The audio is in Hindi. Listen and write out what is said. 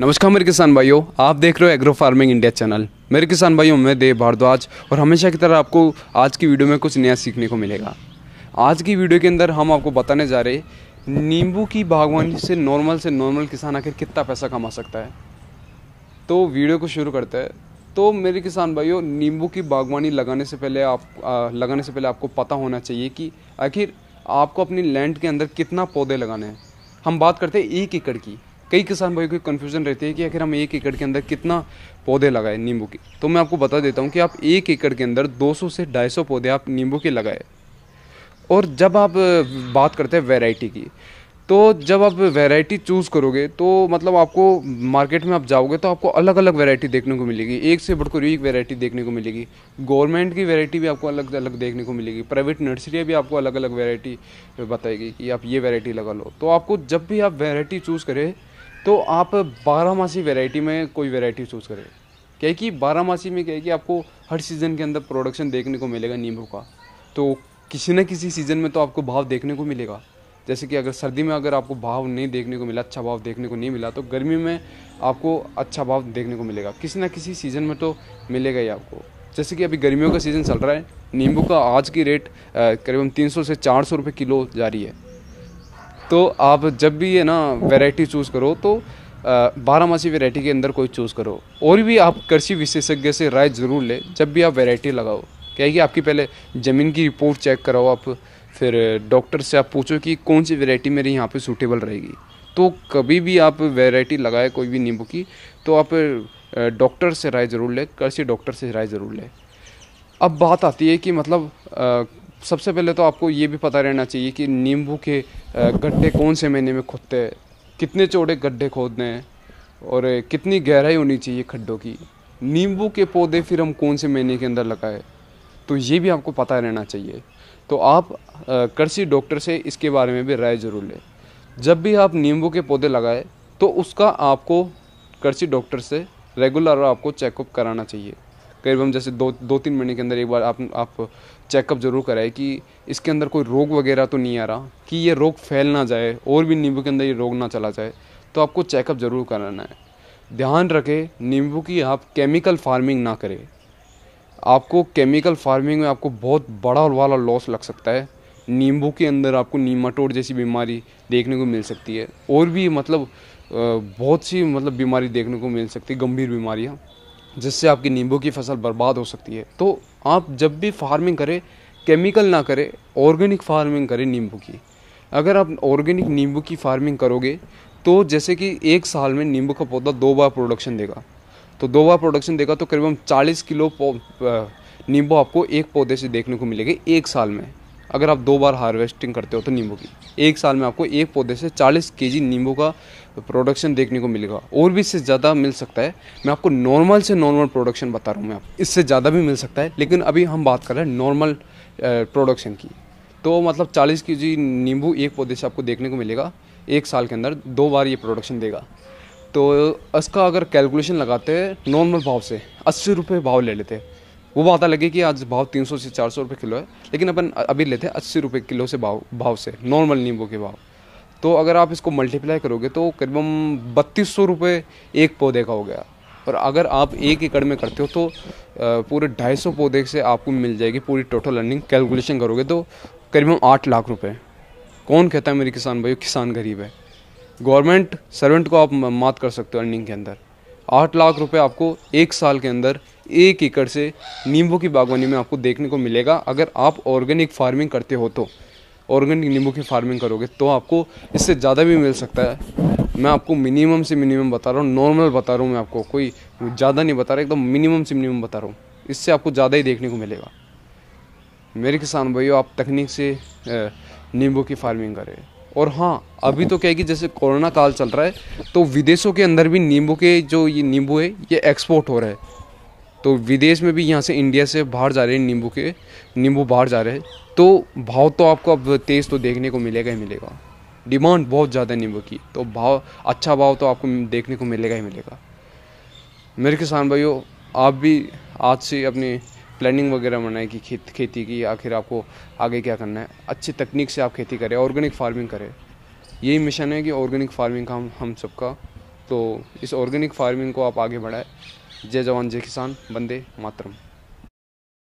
नमस्कार मेरे किसान भाइयों आप देख रहे हो एग्रो फ़ार्मिंग इंडिया चैनल मेरे किसान भाइयों मैं देव भारद्वाज और हमेशा की तरह आपको आज की वीडियो में कुछ नया सीखने को मिलेगा। आज की वीडियो के अंदर हम आपको बताने जा रहे नींबू की बागवानी से नॉर्मल से नॉर्मल किसान आखिर कितना पैसा कमा सकता है। तो वीडियो को शुरू करते हैं। तो मेरे किसान भाइयों नींबू की बागवानी लगाने से पहले आप आ, लगाने से पहले आपको पता होना चाहिए कि आखिर आपको अपनी लैंड के अंदर कितना पौधे लगाने हैं। हम बात करते हैं एक एकड़ की। कई किसान भाइयों की कन्फ्यूज़न रहती है कि आखिर हम एक एकड़ के अंदर कितना पौधे लगाए नींबू के। तो मैं आपको बता देता हूँ कि आप एक एकड़ के अंदर 200 से 250 पौधे आप नींबू के लगाए। और जब आप बात करते हैं वैरायटी की तो जब आप वैरायटी चूज़ करोगे तो मतलब आपको मार्केट में आप जाओगे तो आपको अलग अलग वैरायटी देखने को मिलेगी। एक से बढ़कर एक वैरायटी देखने को मिलेगी। गवर्नमेंट की वैरायटी भी आपको अलग अलग देखने को मिलेगी। प्राइवेट नर्सरियाँ भी आपको अलग अलग वैरायटी बताएगी कि आप ये वैरायटी लगा लो। तो आपको जब भी आप वैरायटी चूज़ करें तो आप बारह मासी वेराइटी में कोई वेराइटी चूज़ करें। क्या कि बारह मासी में क्या है कि आपको हर सीज़न के अंदर प्रोडक्शन देखने को मिलेगा नींबू का। तो किसी न किसी सीज़न में तो आपको भाव देखने को मिलेगा। जैसे कि अगर सर्दी में अगर आपको भाव नहीं देखने को मिला अच्छा भाव देखने को नहीं मिला तो गर्मी में आपको अच्छा भाव देखने को मिलेगा। किसी न किसी सीज़न में तो मिलेगा ही आपको। जैसे कि अभी गर्मियों का सीज़न चल रहा है, नींबू का आज की रेट करीबन तीन सौ से चार सौ किलो जारी है। तो आप जब भी ये ना वैरायटी चूज़ करो तो बारह मासी वैरायटी के अंदर कोई चूज़ करो। और भी आप कृषि विशेषज्ञ से राय ज़रूर ले, जब भी आप वैरायटी लगाओ। क्या है कि आपकी पहले ज़मीन की रिपोर्ट चेक कराओ आप, फिर डॉक्टर से आप पूछो कि कौन सी वैरायटी मेरी यहाँ पे सूटेबल रहेगी। तो कभी भी आप वैरायटी लगाए, कोई भी नींबू की तो आप डॉक्टर से राय ज़रूर लें, कृषि डॉक्टर से राय ज़रूर लें। अब बात आती है कि मतलब सबसे पहले तो आपको ये भी पता रहना चाहिए कि नींबू के गड्ढे कौन से महीने में खोदते हैं? कितने चौड़े गड्ढे खोदने हैं? और कितनी गहराई होनी चाहिए खड्डों की? नींबू के पौधे फिर हम कौन से महीने के अंदर लगाए? तो ये भी आपको पता रहना चाहिए। तो आप कृषि डॉक्टर से इसके बारे में भी राय ज़रूर लें। जब भी आप नींबू के पौधे लगाए तो उसका आपको कृषि डॉक्टर से रेगुलर आपको चेकअप कराना चाहिए। करीबन जैसे दो दो तीन महीने के अंदर एक बार आप आप चेकअप ज़रूर कराए कि इसके अंदर कोई रोग वगैरह तो नहीं आ रहा, कि ये रोग फैल ना जाए और भी नींबू के अंदर ये रोग ना चला जाए तो आपको चेकअप ज़रूर कराना है। ध्यान रखें, नींबू की आप केमिकल फ़ार्मिंग ना करें। आपको केमिकल फ़ार्मिंग में आपको बहुत बड़ा वाला लॉस लग सकता है। नींबू के अंदर आपको नीमाटोड जैसी बीमारी देखने को मिल सकती है, और भी मतलब बहुत सी मतलब बीमारी देखने को मिल सकती है, गंभीर बीमारियाँ। जिससे आपकी नींबू की फ़सल बर्बाद हो सकती है। तो आप जब भी फ़ार्मिंग करें केमिकल ना करें ऑर्गेनिक फ़ार्मिंग करें नींबू की। अगर आप ऑर्गेनिक नींबू की फ़ार्मिंग करोगे तो जैसे कि एक साल में नींबू का पौधा दो बार प्रोडक्शन देगा। तो दो बार प्रोडक्शन देगा तो करीबन चालीस किलो नींबू आपको एक पौधे से देखने को मिलेगा एक साल में। अगर आप दो बार हार्वेस्टिंग करते हो तो नींबू की। एक साल में आपको एक पौधे से 40 केजी नींबू का प्रोडक्शन देखने को मिलेगा। और भी इससे ज़्यादा मिल सकता है। मैं आपको नॉर्मल से नॉर्मल प्रोडक्शन बता रहा हूँ मैं आप इससे ज़्यादा भी मिल सकता है, लेकिन अभी हम बात कर रहे हैं नॉर्मल प्रोडक्शन की। तो मतलब चालीस के जी नींबू एक पौधे से आपको देखने को मिलेगा। एक साल के अंदर दो बार ये प्रोडक्शन देगा। तो इसका अगर कैलकुलेशन लगाते हैं नॉर्मल भाव से अस्सी रुपये भाव ले लेते हैं। वो बात अलग है कि आज भाव तीन सौ से चार सौ रुपये किलो है, लेकिन अपन अभी लेते हैं अस्सी रुपये किलो से भाव भाव से नॉर्मल नींबू के भाव। तो अगर आप इसको मल्टीप्लाई करोगे तो करीबन बत्तीस सौ रुपये एक पौधे का हो गया। और अगर आप एक एकड़ में करते हो तो पूरे ढाई सौ पौधे से आपको मिल जाएगी पूरी टोटल अर्निंग कैलकुलेशन करोगे तो करीबन आठ लाख रुपए। कौन कहता है मेरे किसान भाई किसान गरीब है। गवर्नमेंट सर्वेंट को आप मात कर सकते हो अर्निंग के अंदर। आठ लाख रुपए आपको एक साल के अंदर एक एकड़ से नींबू की बागवानी में आपको देखने को मिलेगा। अगर आप ऑर्गेनिक फ़ार्मिंग करते हो तो। ऑर्गेनिक नींबू की फ़ार्मिंग करोगे तो आपको इससे ज़्यादा भी मिल सकता है। मैं आपको मिनिमम से मिनिमम बता रहा हूँ, नॉर्मल बता रहा हूँ मैं आपको, कोई ज़्यादा नहीं बता रहा, एकदम मिनिमम से मिनिमम बता रहा हूँ। इससे आपको ज़्यादा ही देखने को मिलेगा। मेरे किसान भाइयों, आप तकनीक से नींबू की फ़ार्मिंग करें। और हाँ अभी तो क्या है कि जैसे कोरोना काल चल रहा है तो विदेशों के अंदर भी नींबू के जो ये नींबू है, ये एक्सपोर्ट हो रहा है। तो विदेश में भी यहाँ से इंडिया से बाहर जा रहे हैं नींबू के, नींबू बाहर जा रहे हैं। तो भाव तो आपको अब तेज़ तो देखने को मिलेगा ही मिलेगा। डिमांड बहुत ज़्यादा है नींबू की तो भाव अच्छा भाव तो आपको देखने को मिलेगा ही मिलेगा। मेरे किसान भाइयों, आप भी आज से अपनी प्लानिंग वगैरह बनाए कि खेत, खेती की, आखिर आपको आगे क्या करना है। अच्छी तकनीक से आप खेती करें ऑर्गेनिक फ़ार्मिंग करें। यही मिशन है कि ऑर्गेनिक फ़ार्मिंग का हम हम सबका तो इस ऑर्गेनिक फ़ार्मिंग को आप आगे बढ़ाएँ। जय जवान जय किसान वंदे मातरम।